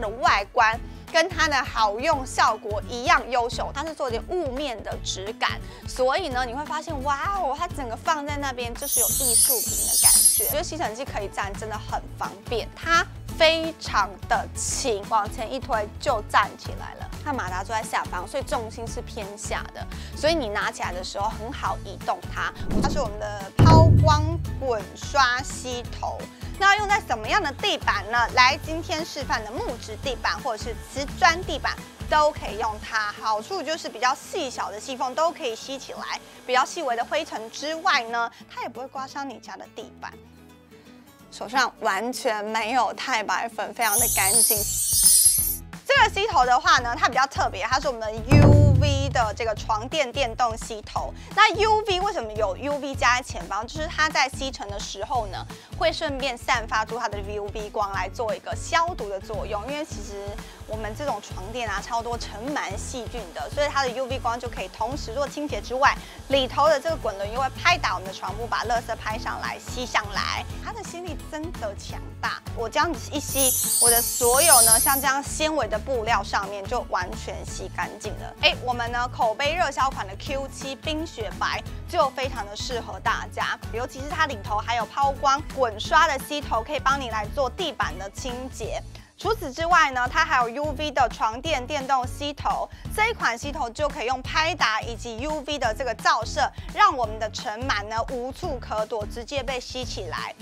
的外观。跟它的好用效果一样优秀，它是做点雾面的质感，所以呢，你会发现，哇哦，它整个放在那边就是有艺术品的感觉。觉得吸尘器可以站，真的很方便，它非常的轻，往前一推就站起来了。它马达坐在下方，所以重心是偏下的，所以你拿起来的时候很好移动它。它是我们的抛光滚刷吸头。那要用在什么样的地板呢？来，今天示范的木质地板或者是瓷砖地板都可以用它。好处就是比较细小的细缝都可以吸起来，比较细微的灰尘之外呢，它也不会刮伤你家的地板。手上完全没有太白粉，非常的干净。这个吸头的话呢，它比较特别，它是我们的 UV 的这个床垫电动吸头。那 UV 为什么有 UV 加在前方？就是它在吸尘的时候呢，会顺便散发出它的 UV 光来做一个消毒的作用。因为其实我们这种床垫啊，超多尘螨细菌的，所以它的 UV 光就可以同时做清洁之外，里头的这个滚轮又会拍打我们的床铺，把垃圾拍上来吸上来。它的吸力真的强大，我这样子一吸，我的所有呢，像这样纤维的。布料上面就完全吸干净了。哎，我们呢口碑热销款的 Q7 冰雪白就非常的适合大家，尤其是它里头还有抛光滚刷的吸头，可以帮你来做地板的清洁。除此之外呢，它还有 UV 的床垫电动吸头，这一款吸头就可以用拍打以及 UV 的这个照射，让我们的尘螨呢无处可躲，直接被吸起来。